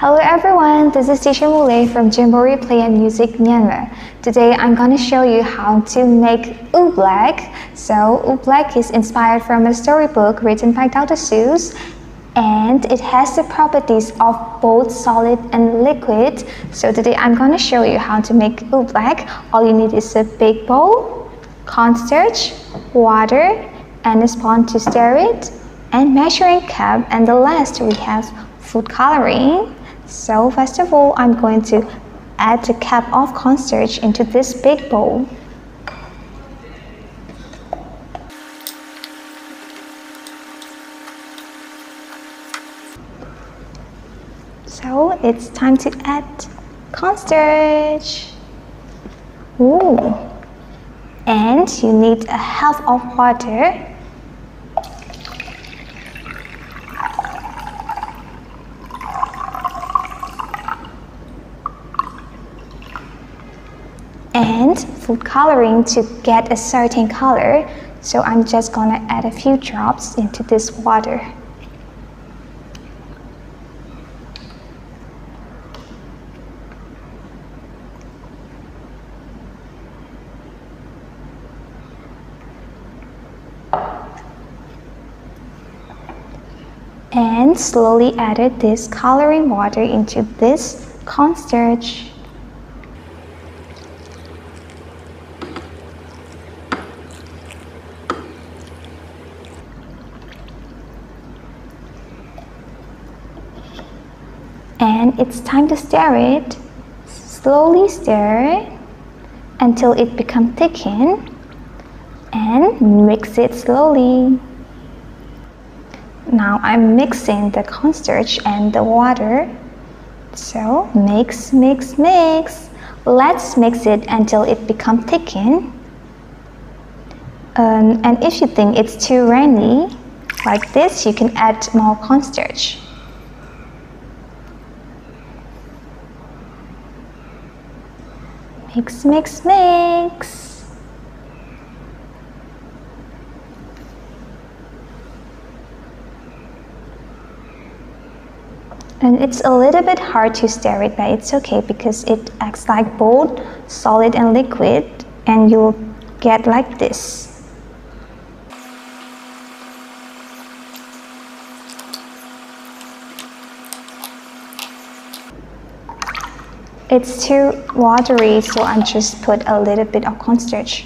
Hello everyone, this is teacher Mule from Gymboree Play and Music Myanmar. Today I'm going to show you how to make oobleck. So oobleck is inspired from a storybook written by Dr. Seuss and it has the properties of both solid and liquid. So today I'm going to show you how to make oobleck. All you need is a big bowl, cornstarch, water, and a sponge to stir it, and measuring cup, and the last we have food coloring. So first of all, I'm going to add a cup of cornstarch into this big bowl. So it's time to add cornstarch. Ooh. And you need a half of water and food coloring to get a certain color. So I'm just gonna add a few drops into this water. and slowly added this coloring water into this cornstarch. And it's time to stir it. Slowly stir until it becomes thickened and mix it slowly. Now I'm mixing the cornstarch and the water. So mix, mix, mix. Let's mix it until it becomes thickened. Um, and if you think it's too runny, like this, you can add more cornstarch. Mix, mix, mix. And it's a little bit hard to stir it, but it's okay because it acts like both solid and liquid and you'll get like this. It's too watery, so I just put a little bit of cornstarch.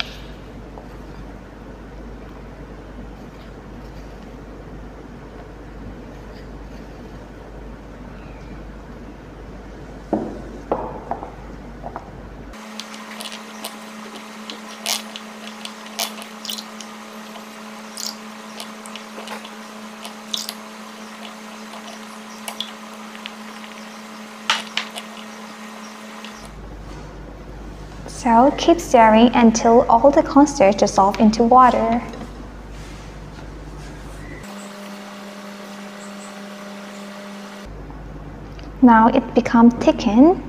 So keep stirring until all the cornstarch dissolve into water. Now it becomes thickened.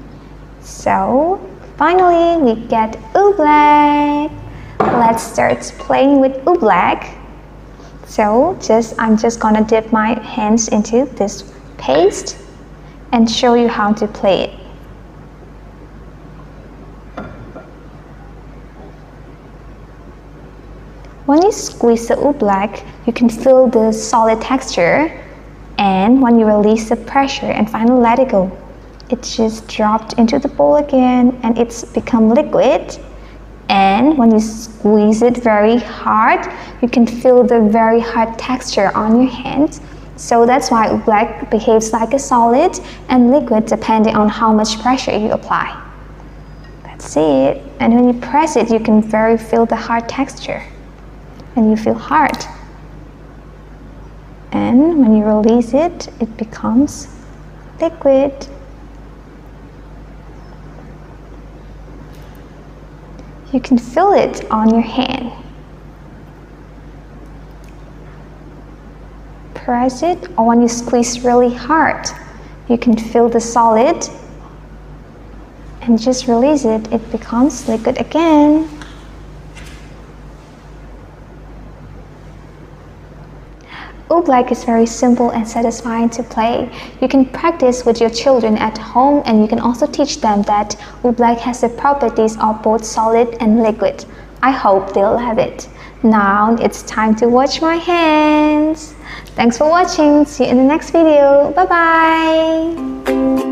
So finally we get oobleck. Let's start playing with oobleck. So just I'm just gonna dip my hands into this paste and show you how to play it. When you squeeze the oobleck, you can feel the solid texture and when you release the pressure and finally let it go, it just dropped into the bowl again and it's become liquid and when you squeeze it very hard, you can feel the very hard texture on your hands. So that's why oobleck behaves like a solid and liquid depending on how much pressure you apply. That's it. And when you press it, you can very feel the hard texture and you feel hard. And when you release it, it becomes liquid. You can feel it on your hand. Press it, or when you squeeze really hard, you can feel the solid and just release it, it becomes liquid again. Oobleck is very simple and satisfying to play. You can practice with your children at home and you can also teach them that Oobleck has the properties of both solid and liquid. I hope they'll love it. Now it's time to wash my hands. Thanks for watching. See you in the next video. Bye bye.